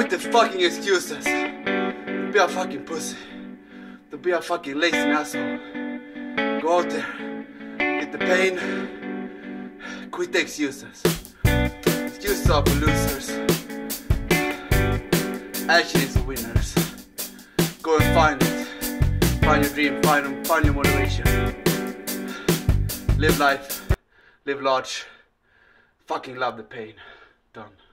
with the fucking excuses. Be a fucking pussy. Don't be a fucking lazy asshole. Go out there. Get the pain. Quit the excuses. Excuses are for losers. Action is for winners. Go and find it. Find your dream. Find, find your motivation. Live life. Live large. Fucking love the pain. Done.